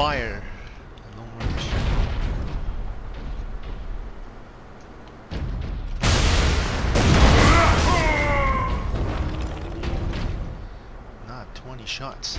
fire. Not 20 shots.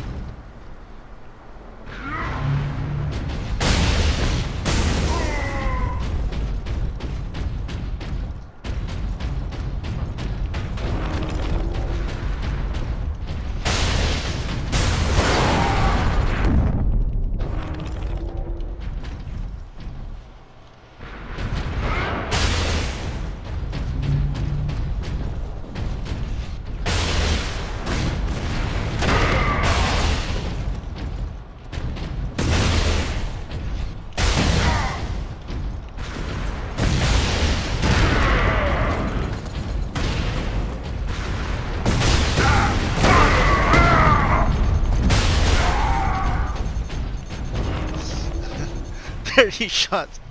Thirty shots.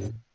Mm.